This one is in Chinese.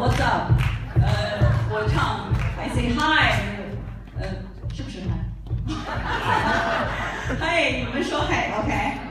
What's up 呃？我唱 I Say Hi 呃？是不是嗨？嗨，你们说嗨，OK。